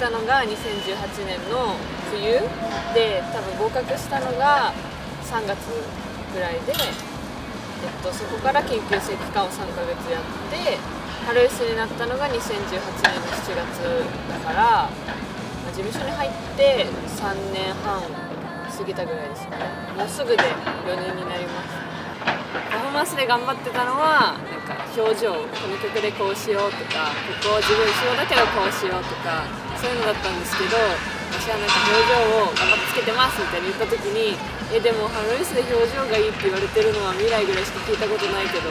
たのが2018年の冬で多分合格したのが3月ぐらいで、えっと、そこから研究生期間を3ヶ月やって春 S になったのが2018年の7月だから、まあ、事務所に入って3年半過ぎたぐらいですね。もうすぐで4年になります。パフォーマンスで頑張ってたのはなんか表情この曲でこうしようとかここを自分後ろだけどこうしようとかそういうのだったんですけど私はなんか表情を頑張ってつけてますみたいに言った時にえでもハロイスで表情がいいって言われてるのは未来ぐらいしか聞いたことないけど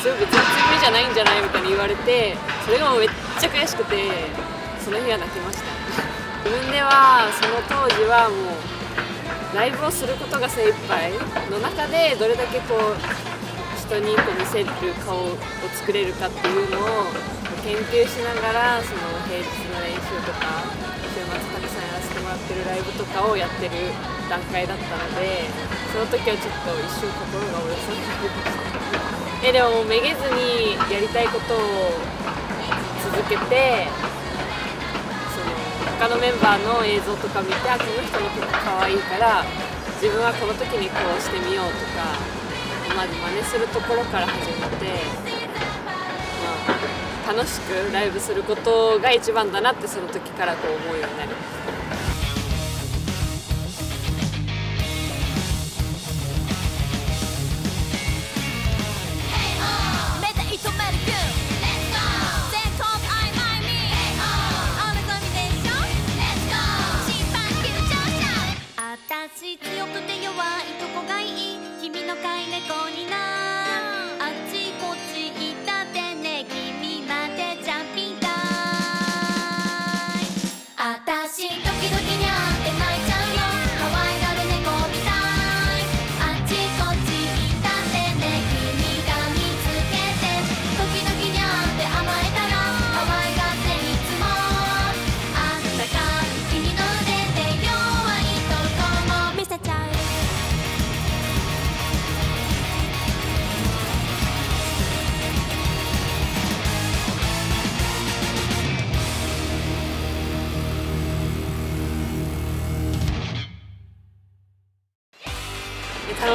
それ別に次じゃないんじゃないみたいに言われてそれがもうめっちゃ悔しくてその日は泣きました。自分ではその当時はもうライブをすることが精一杯の中でどれだけこう人にこう見せる顔を作れるかっていうのを研究しながらその平日の練習とか週末たくさんやらせてもらってるライブとかをやってる段階だったのでその時はちょっと一瞬心が折れそうになりました。えでもめげずにやりたいことを続けてその他のメンバーの映像とか見てあこの人の曲かわいいから自分はこの時にこうしてみようとかまず真似するところから始めて、楽しくライブすることが一番だなってその時からこう思うようになりました。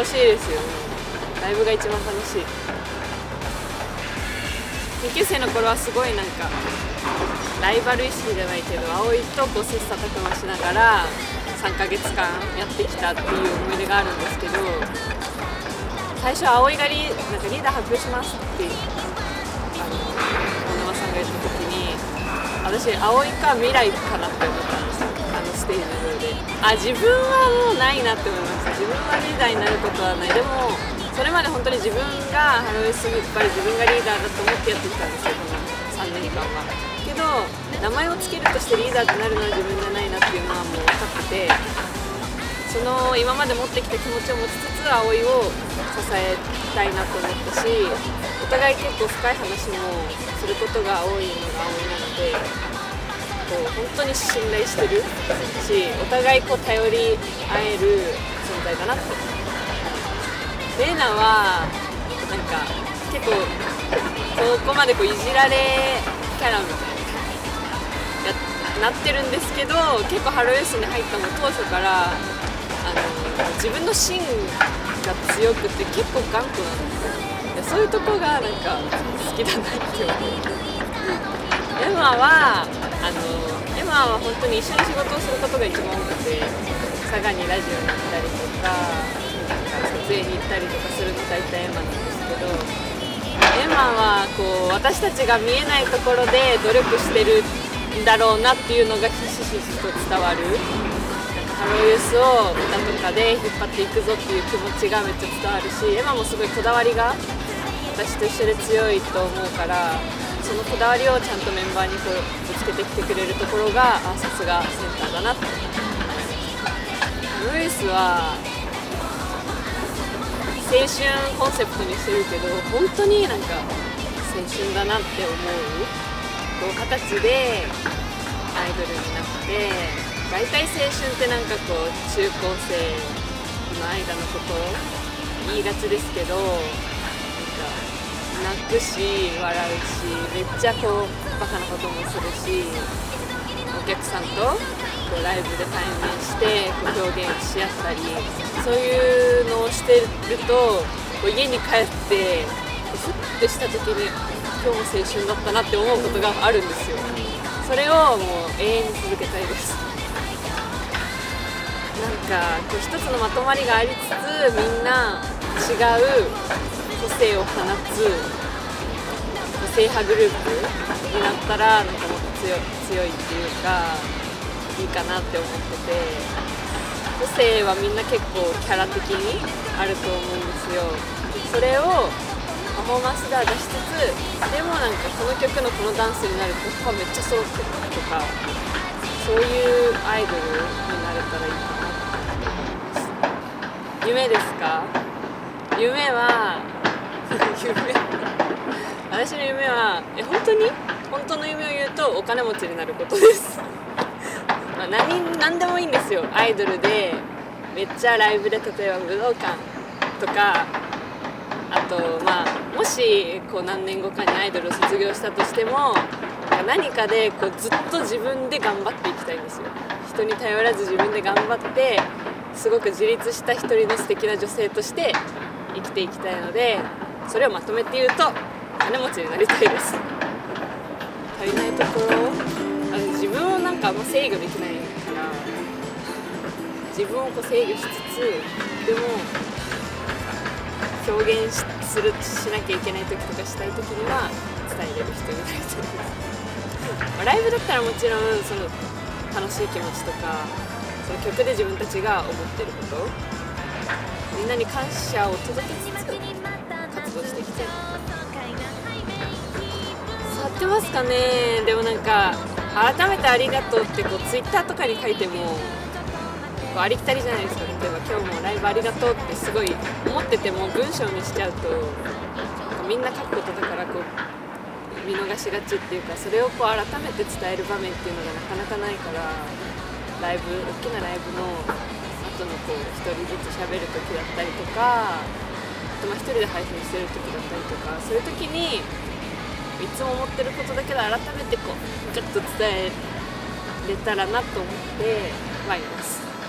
楽しいですよライブが一番楽しい。研究生の頃はすごいなんかライバル意識じゃないけど葵とこう切磋琢磨しながら3ヶ月間やってきたっていう思い出があるんですけど最初葵がリなんかリーダー発表しますってあの大沼さんが言った時に私葵か未来かなって思ったんですよ。あのステージであ自分はもうないなって思いました自分はリーダーになることはないでもそれまで本当に自分がハロウィンスギッぱり自分がリーダーだと思ってやってきたんですよこの3年間はけど名前を付けるとしてリーダーってなるのは自分じゃないなっていうのはもう分かっててその今まで持ってきた気持ちを持ちつつ葵を支えたいなと思ったしお互い結構深い話もすることが多いのが葵なのでこう本当に信頼してるしお互いこう頼り合える存在だなって。思レイナはなんか結構ここまでこういじられキャラみたいななってるんですけど結構ハローエースに入ったの当初からあの自分の芯が強くて結構頑固なんですよ。そういうとこがなんか好きだなって思う。エマはあのエマは本当に一緒に仕事をすることが一番多くて佐賀にラジオに行ったりとか撮影に行ったりとかするの大体エマなんですけどエマはこう私たちが見えないところで努力してるんだろうなっていうのがひしひしと伝わる。なんかハローユースを歌とかで引っ張っていくぞっていう気持ちがめっちゃ伝わるしエマもすごいこだわりが私と一緒で強いと思うからそのこだわりをちゃんとメンバーにこうぶつけてきてくれるところがあさすがセンターだなってルイスは青春コンセプトにしてるけど本当になんか青春だなって思うこう二十歳でアイドルになって大体青春ってなんかこう中高生の間のこと言いがちですけど泣くし笑うしめっちゃこうバカなこともするしお客さんとこうライブで対面してこう表現し合ったりそういうのをしてるとこう家に帰ってふってした時に今日も青春だったなって思うことがあるんですよ。それをもう永遠に続けたいです。なんかこう一つのまとまりがありつつみんな違う個性を放つ個性派グループになったらなんかもっと強いっていうかいいかなって思ってて個性はみんな結構キャラ的にあると思うんですよ。それをパフォーマンスでは出しつつでもなんかこの曲のこのダンスになるとここめっちゃ揃ってるとかそういうアイドルになれたらいいかな夢ですか？夢は夢 私の夢はえ本当に？本当の夢を言うとお金持ちになることです。まあ何何でもいいんですよ。アイドルでめっちゃライブで例えば武道館とかあとまあもしこう何年後かにアイドルを卒業したとしても何かでこうずっと自分で頑張っていきたいんですよ。人に頼らず自分で頑張ってすごく自立した一人の素敵な女性として生きていきたいのでそれをまとめて言うと金持ちになりたいです。足りないところあの自分をなんかあんま制御できないから自分をこう制御しつつでも表現しするしなきゃいけない時とかしたい時には伝えれる人になりたいです。まあライブだったらもちろんその楽しい気持ちとかその曲で自分たちが思ってること。みんなに感謝を届けつつ活動してきたい触ってますかね？でもなんか改めてありがとうってこうツイッターとかに書いてもこうありきたりじゃないですか。例えば今日もライブありがとうってすごい思ってても文章にしちゃうとみんな書くことだからこう見逃しがちっていうかそれをこう改めて伝える場面っていうのがなかなかないからライブ大きなライブの後のこう一人ずつ喋る時だったりとかとまあ一人で配信してる時だったりとかそういう時にいつも思ってることだけど改めてこうガッと伝えれたらなと思ってはいます。